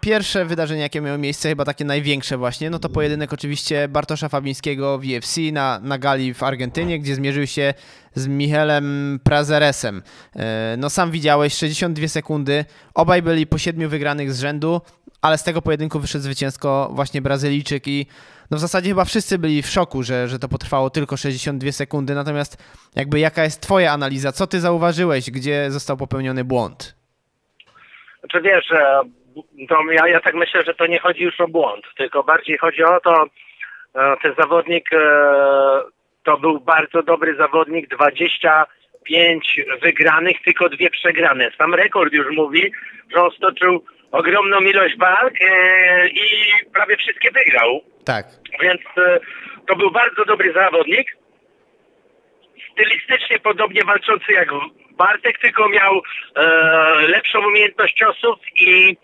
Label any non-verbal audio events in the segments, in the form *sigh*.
Pierwsze wydarzenie, jakie miało miejsce, chyba takie największe właśnie, no to pojedynek oczywiście Bartosza Fabińskiego w UFC na, na gali w Argentynie, gdzie zmierzył się z Michelem Prazeresem. E, no sam widziałeś, 62 sekundy, obaj byli po siedmiu wygranych z rzędu, ale z tego pojedynku wyszedł zwycięsko właśnie Brazylijczyk i no w zasadzie chyba wszyscy byli w szoku, że, że to potrwało tylko 62 sekundy, natomiast jakby jaka jest twoja analiza, co ty zauważyłeś, gdzie został popełniony błąd? Czy wiesz, e, to ja, ja tak myślę, że to nie chodzi już o błąd, tylko bardziej chodzi o to, e, ten zawodnik e, to był bardzo dobry zawodnik, 25 wygranych, tylko dwie przegrane. Sam rekord już mówi, że on stoczył ogromną ilość walk e, i prawie wszystkie wygrał. Tak. Więc to był bardzo dobry zawodnik. Stylistycznie podobnie walczący jak Bartek, tylko miał lepszą umiejętność ciosów i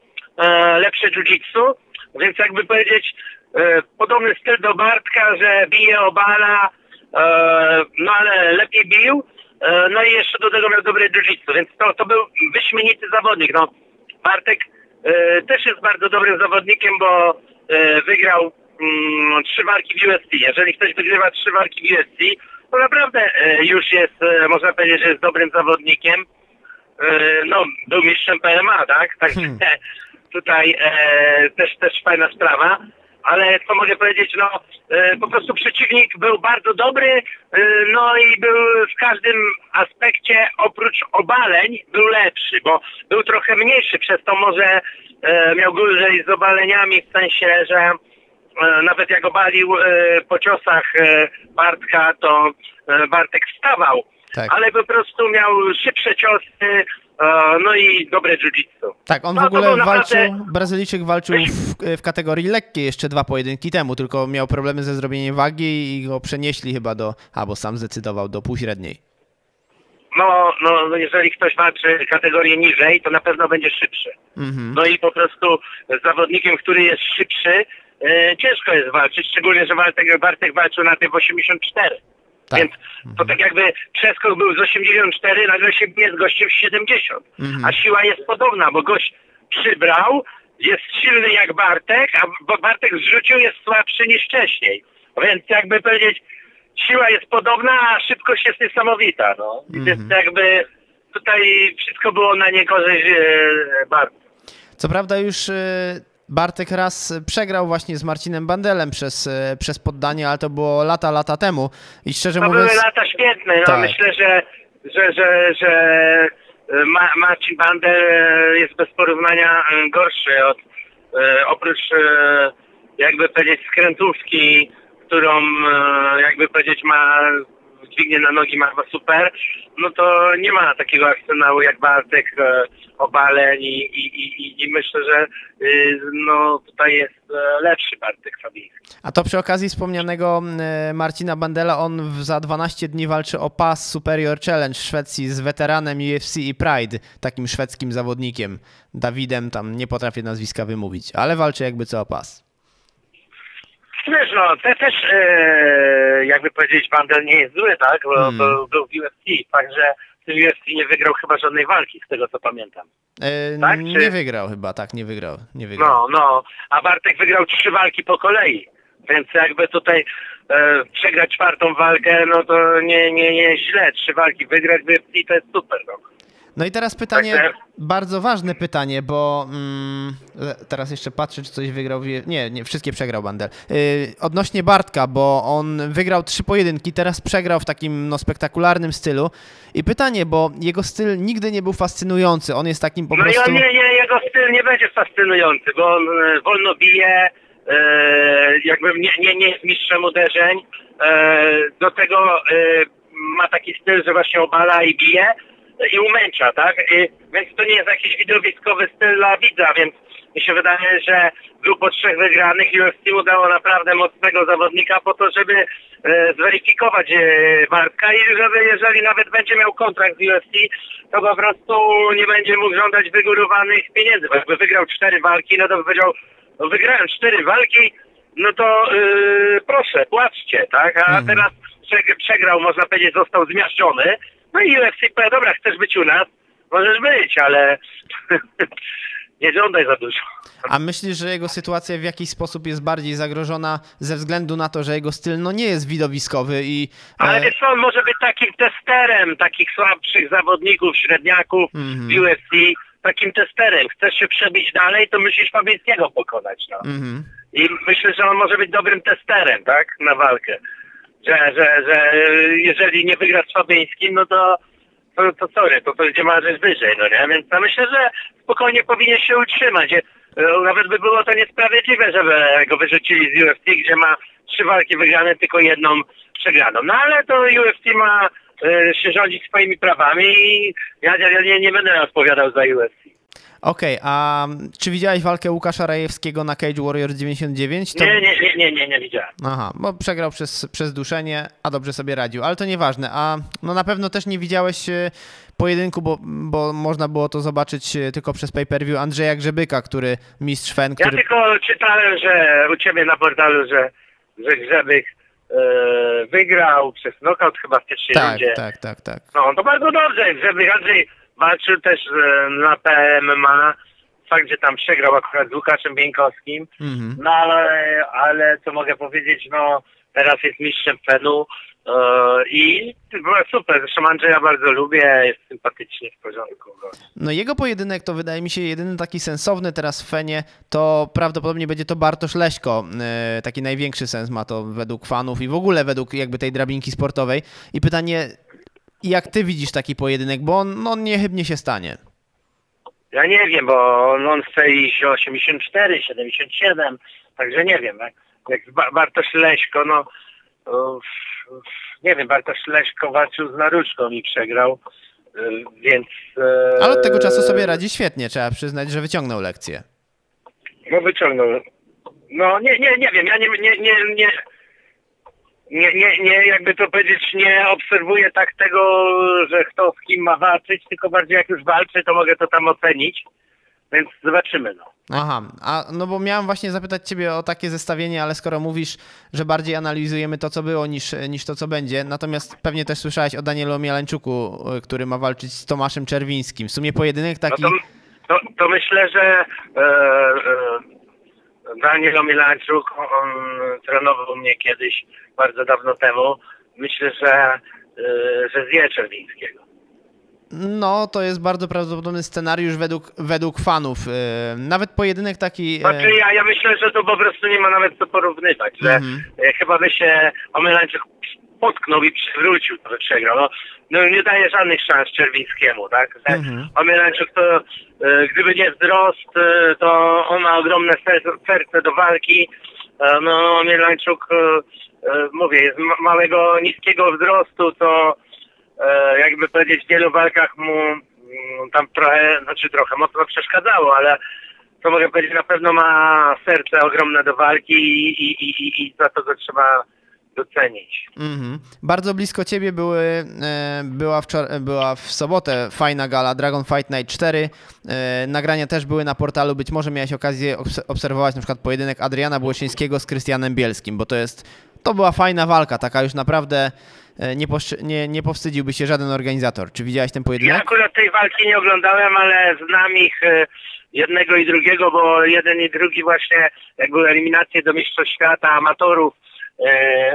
lepsze jiu-jitsu, więc jakby powiedzieć e, podobny styl do Bartka, że bije, obala, e, no ale lepiej bił, e, no i jeszcze do tego miał dobre jiu-jitsu, więc to, to był wyśmienity zawodnik. No, Bartek e, też jest bardzo dobrym zawodnikiem, bo e, wygrał mm, trzy walki w UFC. Jeżeli ktoś wygrywa trzy walki w UFC, to naprawdę e, już jest, e, można powiedzieć, że jest dobrym zawodnikiem. E, no, był mistrzem PMA, tak? Także Hmm. Tutaj e, też, też fajna sprawa. Ale co mogę powiedzieć, no e, po prostu przeciwnik był bardzo dobry, e, no i był w każdym aspekcie oprócz obaleń był lepszy, bo był trochę mniejszy, przez to może e, miał gorzej z obaleniami w sensie, że e, nawet jak obalił e, po ciosach Bartka, to Bartek wstawał, Tak. ale po prostu miał szybsze ciosy, no i dobre jiu-jitsu. Tak, on No, w ogóle był naprawdę- walczył, Brazylijczyk walczył w, w kategorii lekkiej jeszcze dwa pojedynki temu, tylko miał problemy ze zrobieniem wagi i go przenieśli chyba do, albo sam zdecydował, do półśredniej. No, no, jeżeli ktoś walczy kategorię niżej, to na pewno będzie szybszy. Mhm. No i po prostu z zawodnikiem, który jest szybszy, e, ciężko jest walczyć, szczególnie, że Bartek, Bartek walczył na tym w 84. Tak. Więc to tak jakby przeskok był z 84, nagle się bije z gościem z 70. Mhm. A siła jest podobna, bo gość przybrał, jest silny jak Bartek, a bo Bartek zrzucił jest słabszy niż wcześniej. Więc jakby powiedzieć, siła jest podobna, a szybkość jest niesamowita. No. Mhm. Więc jakby tutaj wszystko było na niekorzyść e, Bartka. Co prawda już e, Bartek raz przegrał właśnie z Marcinem Bandelem przez, e, przez poddanie, ale to było lata, lata temu i szczerze To mówiąc... były lata świetne. No Tak. myślę, że, że, że, że e, Ma, Marcin Bandel e, jest bez porównania gorszy od oprócz jakby powiedzieć skrętówki, którą jakby powiedzieć ma dźwignię na nogi ma super, no to nie ma takiego arsenału jak Bartek obaleń i, i, i, myślę, że y, no tutaj jest e, lepszy Bartek Fabiński. A to przy okazji wspomnianego e, Marcina Bandela, on za 12 dni walczy o pas Superior Challenge w Szwecji z weteranem UFC i Pride, takim szwedzkim zawodnikiem, Dawidem, tam nie potrafię nazwiska wymówić, ale walczy jakby co o pas. Wiesz, no, te też, e, jakby powiedzieć, Bandel nie jest zły, tak? Bo Hmm. był, w UFC, także UFC nie wygrał chyba żadnej walki, z tego co pamiętam. E, Tak, Nie czy- wygrał chyba, tak, nie wygrał, nie wygrał. No, no, a Bartek wygrał trzy walki po kolei, więc jakby tutaj e, przegrać czwartą walkę, no to nie, nie, nie źle. Trzy walki wygrać w UFC to jest super, no. No i teraz pytanie, Także- bardzo ważne pytanie, bo mm, teraz jeszcze patrzę, czy coś wygrał. Nie, nie, wszystkie przegrał Bandel. Yy, odnośnie Bartka, bo on wygrał trzy pojedynki, teraz przegrał w takim no, spektakularnym stylu. I pytanie, bo jego styl nigdy nie był fascynujący, on jest takim po No prostu... on nie, nie, jego styl nie będzie fascynujący, bo on e, wolno bije, e, jakby nie, nie, nie jest mistrzem uderzeń. E, do tego ma taki styl, że właśnie obala i bije i umęcza, tak? I, więc to nie jest jakiś widowiskowy styl dla widza, więc mi się wydaje, że był po trzech wygranych UFC udało naprawdę mocnego zawodnika po to, żeby e, zweryfikować e, Bartka i żeby jeżeli nawet będzie miał kontrakt z UFC, to po prostu nie będzie mógł żądać wygórowanych pieniędzy. Bo jakby wygrał cztery walki, no to by powiedział, no wygrałem cztery walki, no to yy, proszę, płaczcie, tak? A Mhm. teraz prze- przegrał, można powiedzieć, został zmiażdżony. No i UFC powie, dobra, chcesz być u nas? Możesz być, ale *laughs* nie żądaj za dużo. A myślisz, że jego sytuacja w jakiś sposób jest bardziej zagrożona ze względu na to, że jego styl no nie jest widowiskowy i... Ale e, wiesz co, on może być takim testerem takich słabszych zawodników, średniaków Mhm. w UFC, takim testerem. Chcesz się przebić dalej, to musisz Fabińskiego pokonać, no. mhm. I myślę, że on może być dobrym testerem, tak, na walkę. Że, że, że jeżeli nie wygra z Fabińskim, no to, to, to sorry, to, gdzie marzysz wyżej, no nie? Więc myślę, że spokojnie powinien się utrzymać. E, Nawet by było to niesprawiedliwe, żeby go wyrzucili z UFC, gdzie ma trzy walki wygrane, tylko jedną przegraną. No ale to UFC ma e, się rządzić swoimi prawami i ja, ja nie, nie będę odpowiadał za UFC. Okej, a czy widziałeś walkę Łukasza Rajewskiego na Cage Warrior 99? To... Nie, nie, nie, nie, nie, nie widziałem. Aha, bo przegrał przez, przez duszenie, a dobrze sobie radził, ale to nieważne. A no na pewno też nie widziałeś e, pojedynku, bo, bo można było to zobaczyć e, tylko przez pay-per-view Andrzeja Grzebyka, który mistrz Fen, Ja który... tylko czytałem, że u ciebie na portalu, że, że Grzebyk e, wygrał przez knockout chyba w pierwszej Tak, rundzie. tak, tak, tak. No to bardzo dobrze. Grzebyk Andrzej walczył też e, na PMMA. Fakt, że tam przegrał akurat z Łukaszem Bieńkowskim. Mhm. No ale, ale co mogę powiedzieć, no teraz jest mistrzem Fenu e, i była super. Zresztą Andrzeja bardzo lubię, jest sympatycznie w porządku. No jego pojedynek to wydaje mi się jedyny taki sensowny teraz w Fenie, to prawdopodobnie będzie to Bartosz Leśko. E, Taki największy sens ma to według fanów i w ogóle według jakby tej drabinki sportowej. I pytanie, jak ty widzisz taki pojedynek, bo on, no, on niechybnie się stanie. Ja nie wiem, bo on chce iść 84, 77, także nie wiem. Jak, jak Ba- Bartosz Leśko, no nie wiem, Bartosz Leśko walczył z Naruczką i przegrał, y, więc... e, Ale od tego czasu sobie radzi świetnie, trzeba przyznać, że wyciągnął lekcję. No wyciągnął. No nie, nie, nie wiem, ja nie, nie, nie, nie, nie, nie, nie, jakby to powiedzieć, nie obserwuję tak tego, że kto z kim ma walczyć, tylko bardziej jak już walczy, to mogę to tam ocenić, więc zobaczymy, no. Aha, a no bo miałem właśnie zapytać ciebie o takie zestawienie, ale skoro mówisz, że bardziej analizujemy to, co było, niż, niż to, co będzie, natomiast pewnie też słyszałeś o Danielu Mialańczuku, y, który ma walczyć z Tomaszem Czerwińskim. W sumie pojedynek taki... No to, to, to myślę, że e, e, Daniel Omilańczuk, on trenował mnie kiedyś, bardzo dawno temu. Myślę, że, e, że zje Czerwińskiego. No, to jest bardzo prawdopodobny scenariusz według, według fanów. Y, Nawet pojedynek taki... y, Znaczy ja, ja myślę, że to po prostu nie ma nawet co porównywać, że Mhm. e, chyba by się Omylańczyk potknął i przywrócił to, że przegrał. No, no nie daje żadnych szans Czerwińskiemu, tak? Mhm. To, e, gdyby nie wzrost, e, to on ma ogromne serce, serce do walki. E, no Omylańczuk, e, mówię, jest ma- małego, niskiego wzrostu, to jakby powiedzieć w wielu walkach mu mm, tam trochę, znaczy trochę mocno przeszkadzało, ale co mogę powiedzieć, na pewno ma serce ogromne do walki i, i, i, i- i za to go trzeba docenić. Mhm. Bardzo blisko ciebie były, e, była, wczor- była w sobotę fajna gala Dragon Fight Night 4. E, Nagrania też były na portalu. Być może miałeś okazję obs- obserwować na przykład pojedynek Adriana Błoszyńskiego z Krystianem Bielskim, bo to jest to była fajna walka, taka już naprawdę e, nie, nie, nie powstydziłby się żaden organizator. Czy widziałeś ten Ja pojedynek? akurat tej walki nie oglądałem, ale znam ich jednego i drugiego, bo jeden i drugi właśnie, jak były eliminacje do Mistrzostw Świata amatorów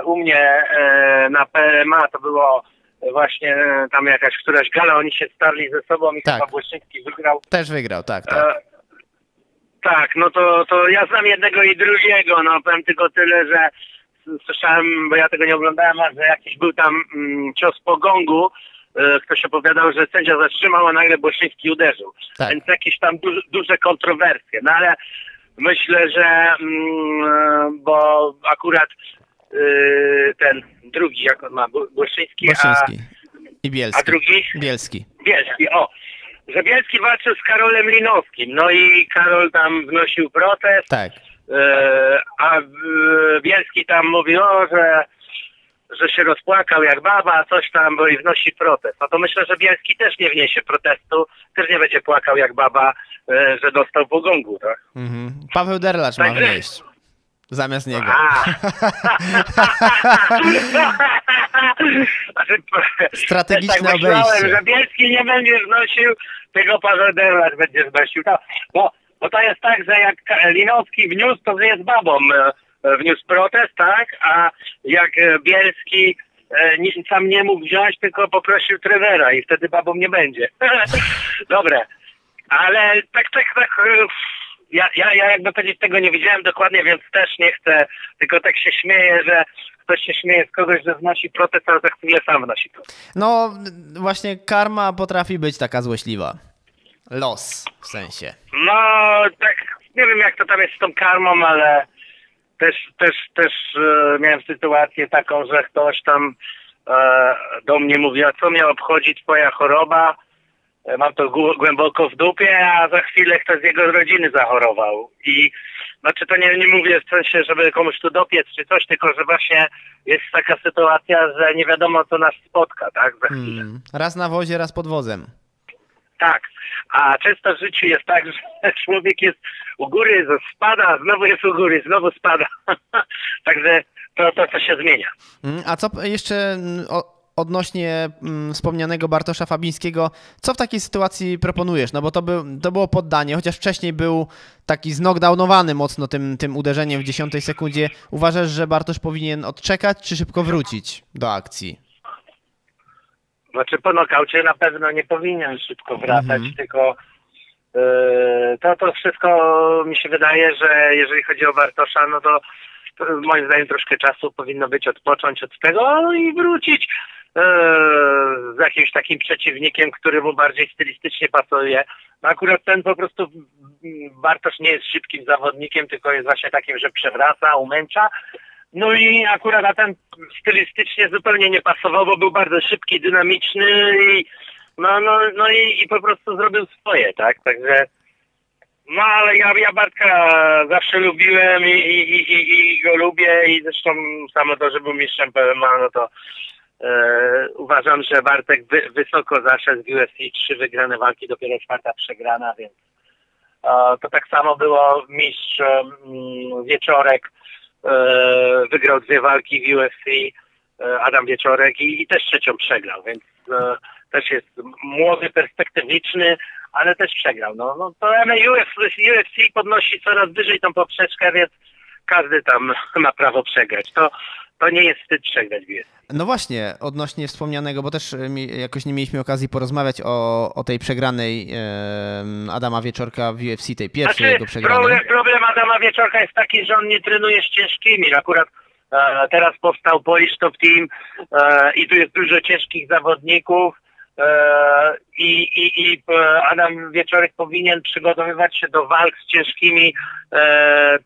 u mnie e, na PMA, to było właśnie e, tam jakaś któraś gala, oni się starli ze sobą i Tak. chyba Błaszczyński wygrał. Też wygrał, tak, tak. E, tak, no to, to ja znam jednego i drugiego, no powiem tylko tyle, że słyszałem, bo ja tego nie oglądałem, a że jakiś był tam mm, cios po gongu, e, ktoś opowiadał, że sędzia zatrzymał, a nagle Błaszczyński uderzył. Tak. Więc jakieś tam duże, duże kontrowersje, no ale myślę, że mm, e, bo akurat e, ten drugi, jak on ma, Błaszczyński, Błoszyński i a, a Bielski. drugi? Bielski. Bielski, o. Że Bielski walczył z Karolem Linowskim, no i Karol tam wnosił protest, Tak. e, a Bielski tam mówił, o, że, że się rozpłakał jak baba, coś tam, bo i wnosi protest. No to myślę, że Bielski też nie wniesie protestu, też nie będzie płakał jak baba, e, że dostał po gongu, tak? Mhm. Paweł Derlacz ma Także- wnieść. Zamiast niego. Strategiczne tak myślałem, obejście. że Bielski nie będzie znosił, tylko Paweł będzie znosił. No, no, Bo to jest tak, że jak Linowski wniósł, to jest babą e, wniósł protest, tak? A jak e, Bielski e, sam nie mógł wziąć, tylko poprosił trenera i wtedy babą nie będzie. *laughs* Dobre. Ale tak, tak, tak. Ja, ja, ja jakby powiedzieć tego nie widziałem dokładnie, więc też nie chcę, tylko tak się śmieję, że ktoś się śmieje z kogoś, że wnosi protest, ale za chwilę sam wnosi protest. No właśnie karma potrafi być taka złośliwa. Los w sensie. No, tak, nie wiem jak to tam jest z tą karmą, ale też, też, też e, miałem sytuację taką, że ktoś tam e, do mnie mówi, a co mnie obchodzi twoja choroba? E, Mam to głę- głęboko w dupie, a za chwilę ktoś z jego rodziny zachorował. I znaczy to nie, nie mówię w sensie, żeby komuś tu dopiec czy coś, tylko że właśnie jest taka sytuacja, że nie wiadomo co nas spotka, tak? Za chwilę. Hmm. Raz na wozie, raz pod wozem. Tak, a często w życiu jest tak, *laughs* że człowiek jest u góry, spada, znowu jest u góry, znowu spada. *laughs* Także to, to, to się zmienia. Mm, A co jeszcze o- odnośnie mm, wspomnianego Bartosza Fabińskiego, co w takiej sytuacji proponujesz? No bo to, był, to było poddanie, chociaż wcześniej był taki znockdownowany mocno tym, tym uderzeniem w dziesiątej sekundzie. Uważasz, że Bartosz powinien odczekać, czy szybko wrócić do akcji? Znaczy po nokaucie na pewno nie powinien szybko wracać, Mhm. tylko yy, to, to wszystko mi się wydaje, że jeżeli chodzi o Bartosza, no to, moim zdaniem troszkę czasu powinno być odpocząć od tego i wrócić z jakimś takim przeciwnikiem, który mu bardziej stylistycznie pasuje. No akurat ten po prostu Bartosz nie jest szybkim zawodnikiem, tylko jest właśnie takim, że przewraca, umęcza. No i akurat na ten stylistycznie zupełnie nie pasował, bo był bardzo szybki, dynamiczny i no, no, no i, i po prostu zrobił swoje, tak? Także no ale ja, ja Bartka zawsze lubiłem i, i, i, i, go lubię i zresztą samo to, że był mistrzem PMA, no to e, uważam, że Bartek wy, wysoko zaszedł w UFC, trzy wygrane walki, dopiero czwarta przegrana, więc e, to tak samo było mistrz mm, Wieczorek, e, wygrał dwie walki w UFC, e, Adam Wieczorek i, i też trzecią przegrał, więc e, też jest młody, perspektywiczny, ale też przegrał. No, no to UFC, UFC podnosi coraz wyżej tą poprzeczkę, więc każdy tam *laughs* ma prawo przegrać. To, to nie jest wstyd przegrać w UFC. No właśnie, odnośnie wspomnianego, bo też e, jakoś nie mieliśmy okazji porozmawiać o, o tej przegranej em, Adama Wieczorka w UFC, tej pierwszej jego przegranej. problem, problem Adama Wieczorka jest taki, że on nie trenuje z ciężkimi. Akurat e, teraz powstał Polish Top Team e, i tu jest dużo ciężkich zawodników e, i, i, i e, Adam Wieczorek powinien przygotowywać się do walk z ciężkimi e,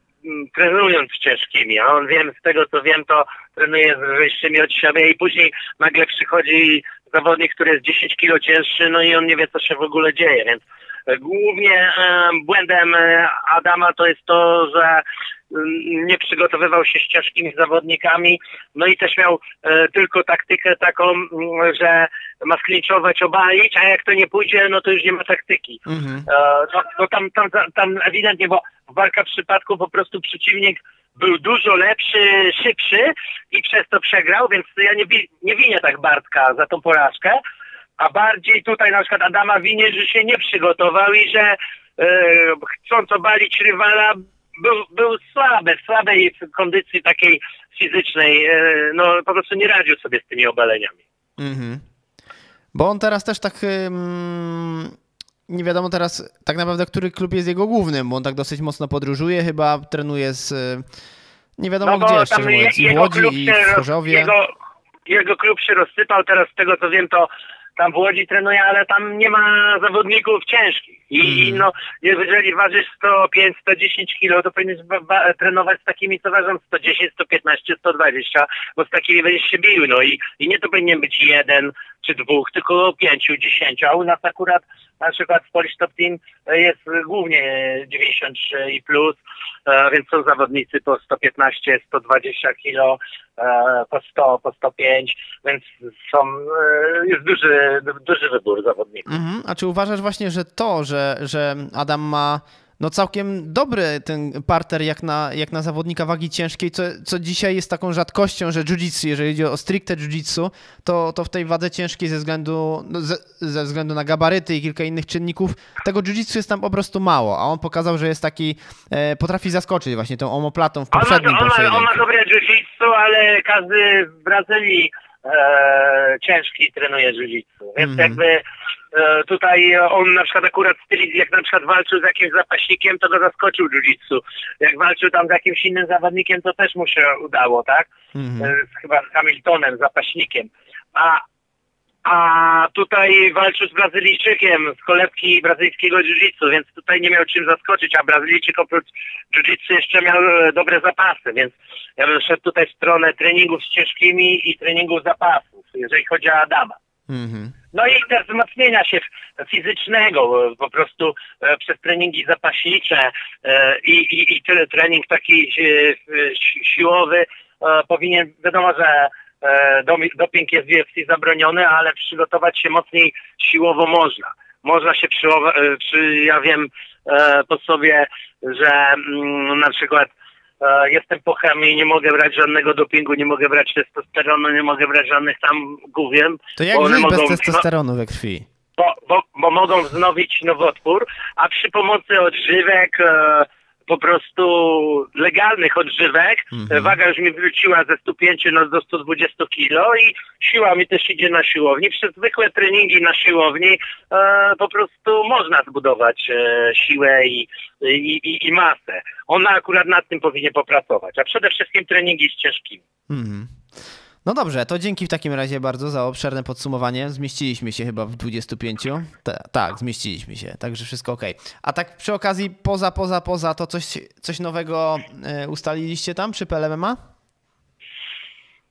trenując z ciężkimi, a on wiem, z tego co wiem, to trenuje z lżejszymi od siebie i później nagle przychodzi zawodnik, który jest 10 kilo cięższy, no i on nie wie, co się w ogóle dzieje, więc e, głównie e, błędem e, Adama to jest to, że mm, nie przygotowywał się z ciężkimi zawodnikami, no i też miał tylko taktykę taką, mm, że ma sklinczować, obalić, a jak to nie pójdzie, no to już nie ma taktyki. Mhm. E, No, no tam, tam, tam ewidentnie, bo w walka przypadku po prostu przeciwnik był dużo lepszy, szybszy i przez to przegrał, więc ja nie, nie winię tak Bartka za tą porażkę, a bardziej tutaj na przykład Adama winię, że się nie przygotował i że e, chcąc obalić rywala był, był słaby, w słabej kondycji takiej fizycznej, e, no po prostu nie radził sobie z tymi obaleniami. Mhm. Bo on teraz też tak. ym, nie wiadomo teraz tak naprawdę, który klub jest jego głównym, bo on tak dosyć mocno podróżuje, chyba trenuje z. y, Nie wiadomo bo gdzie, szczerze mówiąc, i w jego Łodzi, klub i się w Chorzowie. Jego, jego klub się rozsypał, teraz z tego co wiem, to tam w Łodzi trenuje, ale tam nie ma zawodników ciężkich. I, i Mhm. no, jeżeli ważysz 105, 110 kilo, to powinieneś wa- wa- trenować z takimi, co ważą 110, 115, 120, bo z takimi będziesz się bił. No i, i nie to powinien być jeden czy dwóch, tylko pięciu, dziesięciu. A u nas akurat na przykład w Polish Top Team e, jest głównie 93 i plus, e, więc są zawodnicy po 115, 120 kilo, e, po 100, po 105, więc są, jest duży, duży wybór zawodników. Mhm. A czy uważasz właśnie, że to, że, że Adam ma no całkiem dobry ten parter jak na, jak na zawodnika wagi ciężkiej, co, co dzisiaj jest taką rzadkością, że jiu-jitsu, jeżeli chodzi o stricte jiu-jitsu, to, to w tej wadze ciężkiej ze względu, no ze, ze względu na gabaryty i kilka innych czynników, tego jiu-jitsu jest tam po prostu mało, a on pokazał, że jest taki, e, potrafi zaskoczyć właśnie tą omoplatą w poprzednim on ma, on ma, on ma dobre jiu-jitsu, ale każdy w Brazylii e, ciężki trenuje jiu-jitsu, więc Mhm. jakby e, tutaj on na przykład akurat styl, jak na przykład walczył z jakimś zapaśnikiem, to go zaskoczył jiu-jitsu. Jak walczył tam z jakimś innym zawodnikiem, to też mu się udało, tak? E, z- chyba z Hamiltonem, zapaśnikiem. A, a tutaj walczył z Brazylijczykiem z kolebki brazylijskiego jiu-jitsu, więc tutaj nie miał czym zaskoczyć, a Brazylijczyk oprócz jiu-jitsu jeszcze miał e, dobre zapasy, więc ja bym szedł tutaj w stronę treningów z ciężkimi i treningów zapasów, jeżeli chodzi o Adama. Mhm. No i też wzmocnienia się fizycznego, e, po prostu e, przez treningi zapaśnicze i, i, i tyle trening taki si- siłowy powinien, wiadomo, że doping jest w UFC zabroniony, ale przygotować się mocniej siłowo można. Można się e, przy, ja wiem e, po sobie, że mm, na przykład e, jestem po chemii, nie mogę brać żadnego dopingu, nie mogę brać testosteronu, nie mogę brać żadnych tam główien, To jak żyć bez mogą- testosteronu we krwi? bo, bo, bo mogą wznowić nowotwór, a przy pomocy odżywek, e, po prostu legalnych odżywek, Mhm. waga już mi wróciła ze 105 no, do 120 kilo i siła mi też idzie na siłowni. Przez zwykłe treningi na siłowni e, po prostu można zbudować e, siłę i, i, i, i masę. Ona akurat nad tym powinien popracować, a przede wszystkim treningi z ciężkimi. Mhm. No dobrze, to dzięki w takim razie bardzo za obszerne podsumowanie. Zmieściliśmy się chyba w 25. Ta, tak, zmieściliśmy się, także wszystko ok. A tak przy okazji, poza, poza, poza, to coś, coś nowego e, ustaliliście tam przy PLMMA?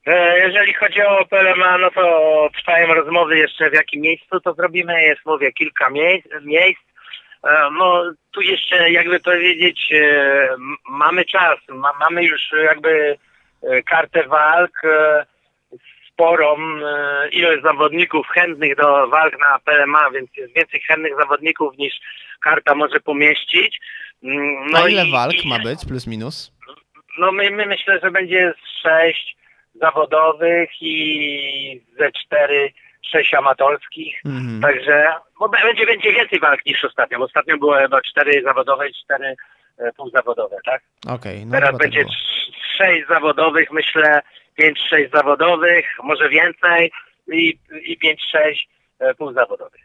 E, Jeżeli chodzi o PLMA, no to trwają rozmowy jeszcze w jakim miejscu to zrobimy. Jest mówię kilka miejsc. miejsc. No tu jeszcze jakby powiedzieć e, mamy czas, ma, mamy już jakby kartę walk, sporą e, ilość zawodników chętnych do walk na PLMA, więc jest więcej chętnych zawodników niż karta może pomieścić. Mm, Na ile i- walk i- ma być, plus minus? no my, my myślę, że będzie z sześć zawodowych i ze cztery, sześć amatorskich. Mhm. Także bo będzie, będzie więcej walk niż ostatnio. bo Ostatnio było chyba cztery zawodowe i cztery e, półzawodowe, tak? Okej, no Teraz tak będzie trz- sześć zawodowych, myślę, pięć, sześć zawodowych, może więcej i, i pięć, sześć e, półzawodowych.